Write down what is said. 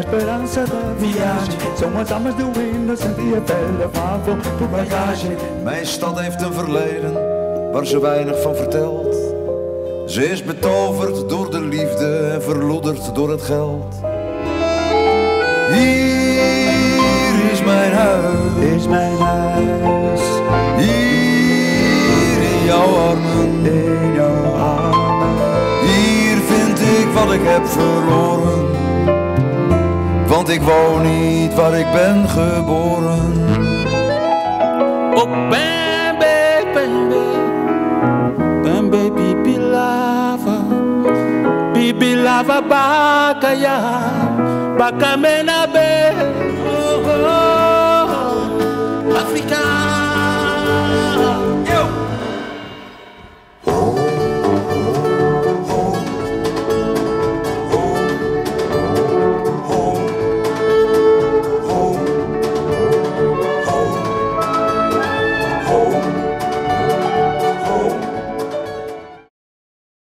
esperança da viagem. São as almas do inocente e a velha favo por bagagem. Mijn stad heeft een verleden waar ze weinig van vertelt. Ze is betoverd door de liefde en verlodderd door het geld. Hier is mijn huis, Is mijn huis hier in jouw armen. Ik heb verloren. Want ik woon niet waar ik ben geboren. Oh, bambe, bambe, bambe, bibi lava, bibi lava bakaya, bakamena be,